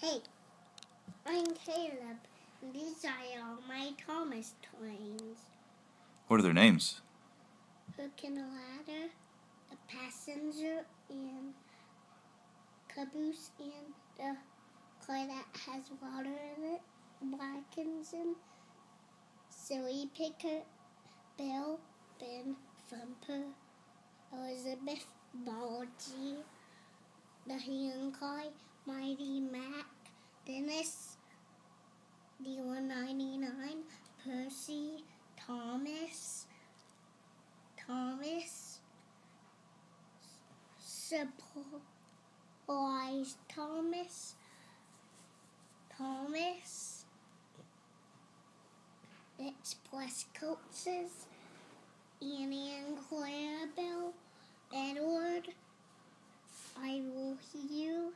Hey, I'm Caleb. and These are all my Thomas twins. What are their names? Hook and a ladder, a passenger, and caboose, and the car that has water in it, Blackenson, Silly Picker, Bill, Ben, Thumper, Elizabeth, Baldy, the Hancock, Mighty Mac, Dennis, D199, Percy, Thomas, Thomas, Surprise Thomas, Thomas, Express Coaches, Annie and Clarabel, Edward, I will you,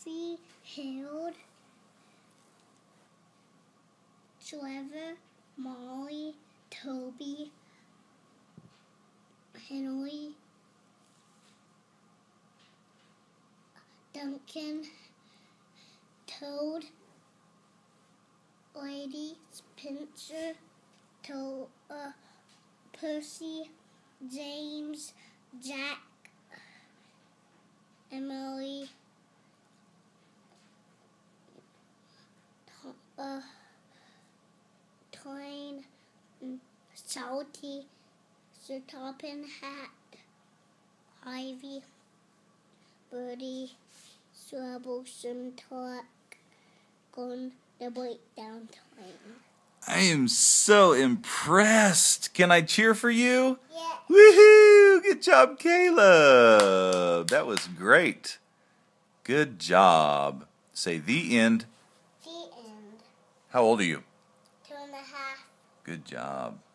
Alfie, Harold, Trevor, Molly, Toby, Henry, Duncan, Toad, Lady, Spencer, to, uh, Percy, James, Jack, Emily, to- uh, Twain, mm, Mm. Salty, Sir Topham Hatt, Ivy, Birdie, Troublesome Talk, Gone the Breakdown Time. I am so impressed. Can I cheer for you? Yeah. Woohoo! Good job, Caleb. That was great. Good job. Say the end. The end. How old are you? Two and a half. Good job.